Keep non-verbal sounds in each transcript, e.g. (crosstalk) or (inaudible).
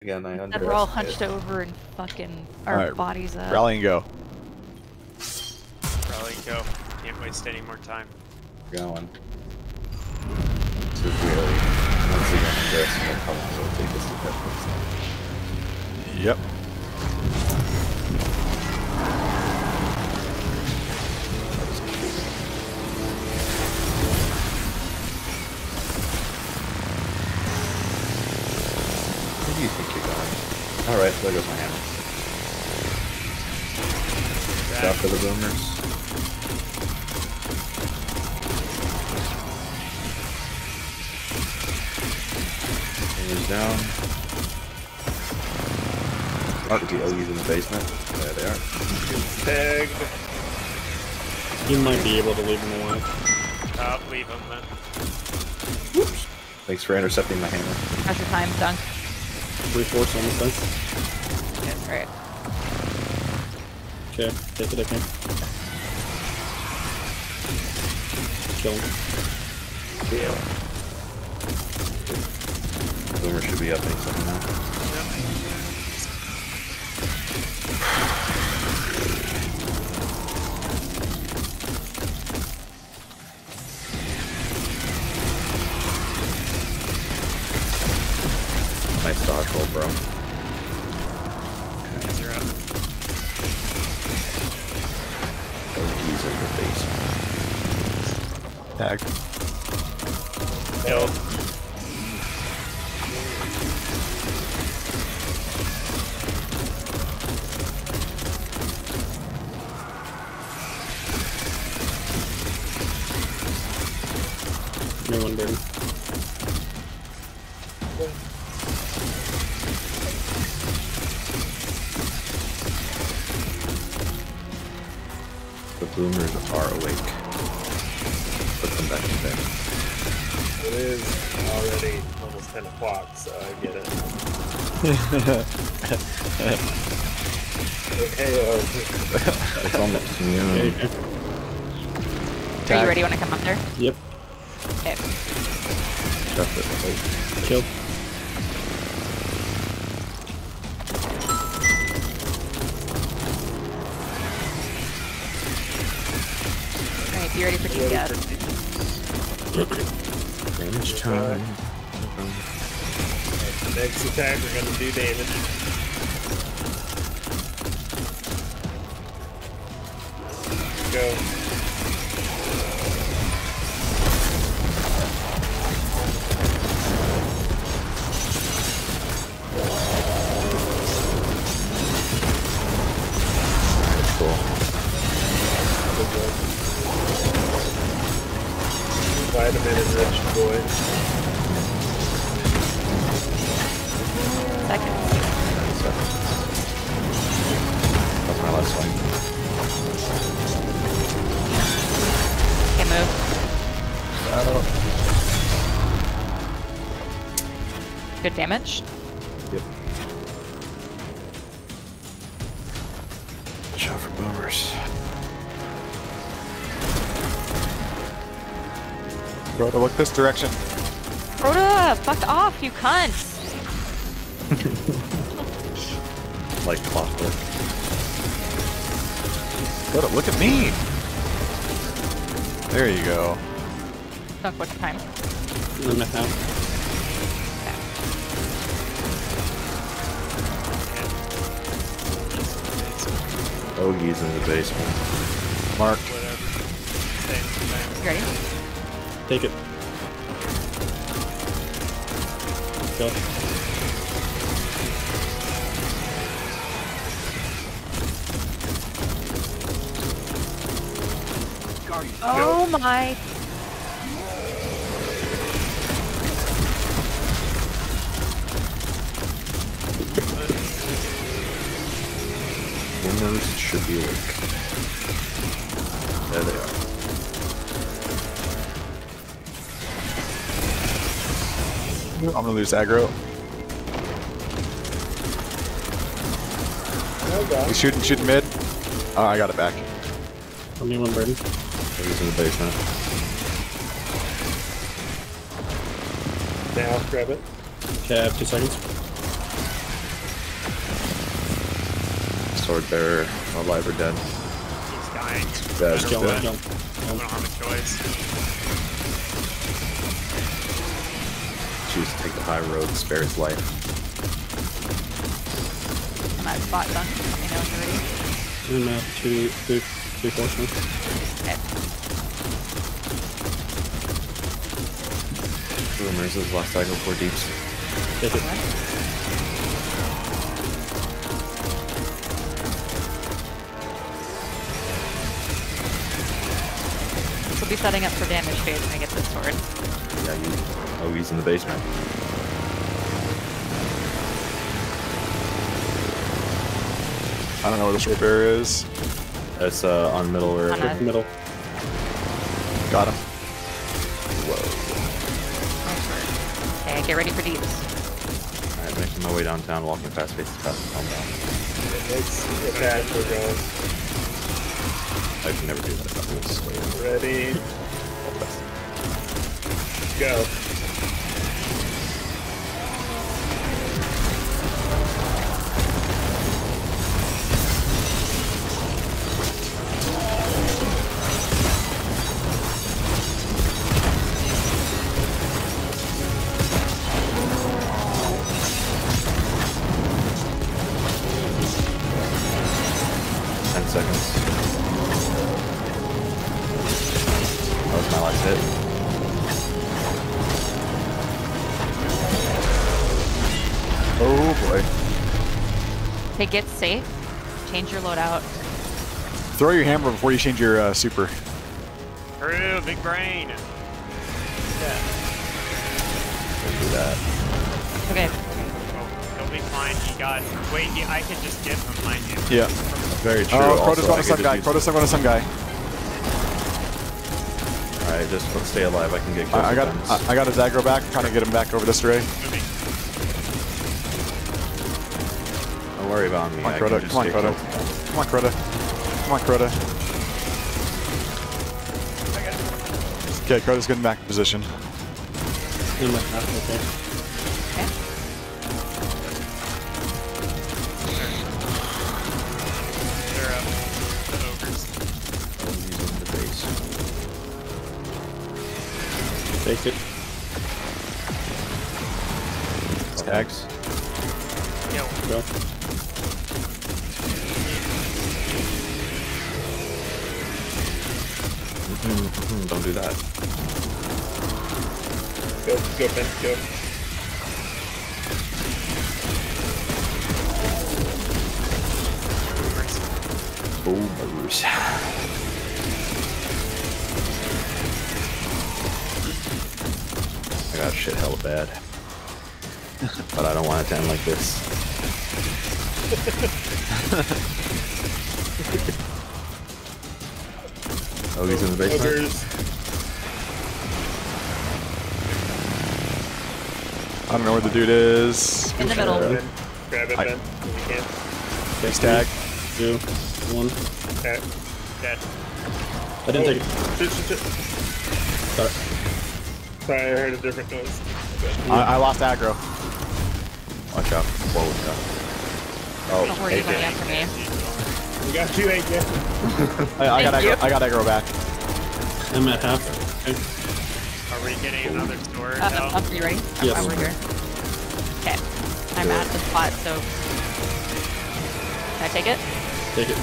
Again, I That we're all hunched over and fucking our Alright, bodies up. Rally and go. Rally and go. Can't waste any more time. Going. Severely. Once again, underestimate how long it'll take us to get. Yep. There goes my hammer. Stop for the boomers. Boomers down. Mark the OGs in the basement. There they are. Tagged. You might be able to leave him alive. Uh, leave him then. Thanks for intercepting my hammer. How's your time, Dunk? Three fourths on this thing. Good, alright. Okay, take it, I think. Kill him. Boomer should be up any second now. Nice dodge roll, bro. The boomers are awake. Put them back in bed. It is already almost 10 o'clock, so I get it. (laughs) Hey, uh, It's almost Okay, noon. okay. Are you ready when I come up there? Yep, Okay. Shut it. killed. Alright, be ready for DPS. Damage time. next attack, we're gonna do damage. Go. Vitamin enriched boy. Second. That's my last swing. Okay, move. Good damage. Yep. Shot for boomers. Rhoda, look this direction. Rhoda, fuck off, you cunt! (laughs) Like clockwork. Rhoda, look at me. There you go. Dunk, what's the time? I'm at half. In the basement. Mark. Whatever. Same time. You ready? Take it. Kill. Oh my. Boomers should be awake. There they are. I'm gonna lose aggro. He's shooting, shooting mid. Oh, I got it back. Only one burden. He's in the basement. Now, grab it. Cab, two seconds. Sword bearer, alive or dead. He's dying. Dead. Just kill him. I have a choice. Choose to take the high road, and spare his life. I'm at spot done. Let me know when you're. I'm at two, three, three fourths. Okay. Rumors is last cycle for deeps. Take it. This will be setting up for damage phase when I get this sword. Yeah, you. Oh, he's in the basement. I don't know where the sword bearer is. It's uh, on middle or. On Middle. Got him. Whoa. Okay, get ready for deeps. Alright, I'm making my way downtown, walking fast paced as fast as calm down. It's attack. We're going. I can never do that if I'm just. Ready. Go. Seconds. That was my last hit. Oh boy. Okay, get safe. Change your loadout. Throw your hammer before you change your uh, super. True, big brain. Yeah. Don't do that. Okay. Well, he'll be fine. He got. Wait, he, I can just give him, mind you. Yeah. Very true. Oh, also, Crota's I going to some guy. use- Crota's going to some guy. Alright, just stay alive. I can get kills I, I got. I, I got his aggro back. Trying to get him back over this way. Moving. Don't worry about me. Come on, Crota. just Come on, get Crota. kills. Come on, Crota. Come on, Crota. Okay, Crota's getting back in position. I'm at half, okay. Okay. Up. The ogres. I'm using the base. Take it. Tags. Yo, Go. Hmm, don't do that. Go. Go, Ben. Go. Boomers. I got shit hella bad. but I don't want it to end like this. (laughs) oh, he's in the basement? Ogres. I don't know where the dude is. In the middle. Ben. Grab it, I- Ben. If you can. Face tag. Two. One. Okay. Dead. I didn't Oh, take it. Oh, shit, shit, shit. Sorry. Sorry, I heard a different noise. I, I lost aggro. Watch out. Whoa, watch. Oh, Don't worry, oh, you're AJ. after me. We got you, AJ. I, I got Thank you. aggro. I got aggro back. I'm at half. Okay. Are we getting another sword? Uh, no. I'm you ready? I'm Yes. over here. Okay. I'm at the spot, so. Can I take it? Take it.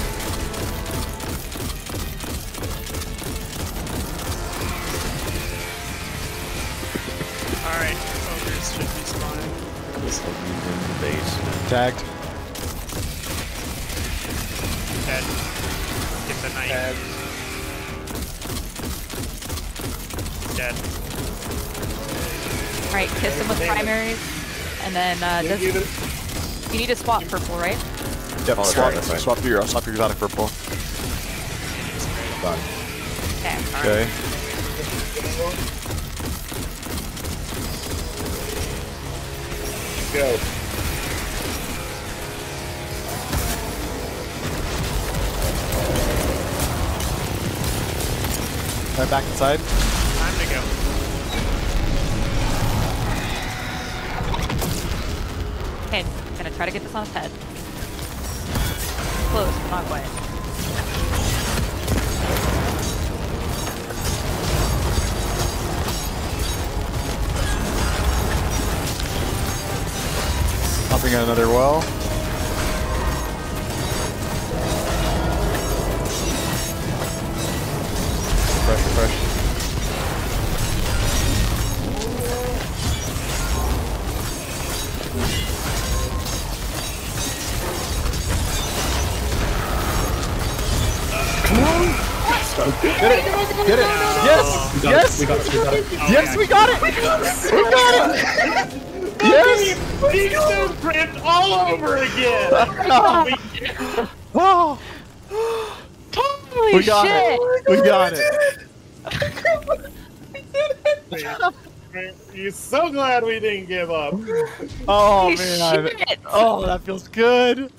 Alright, ogres should be spawning. He's in the basement. Tagged. Dead. Get the knight. Tab. Dead. Alright, kiss him with primaries. And then, uh, You does, you need to swap purple, right? Yep. Oh, swap, right. swap your swap your exotic purple. Done. Okay. Okay. Go. Right back inside. Time to go. Okay, I'm gonna try to get this on his head. close, but not quite. Hopping in another well. (laughs) Yes! We got it. We got it. We got it. Yes, (laughs) we got it! We got it! We got it! Yes! Keystone cramped all over again. Oh, Holy we got shit! it! We got it! You're so glad we didn't give up. Oh Holy man! shit! Oh, that feels good.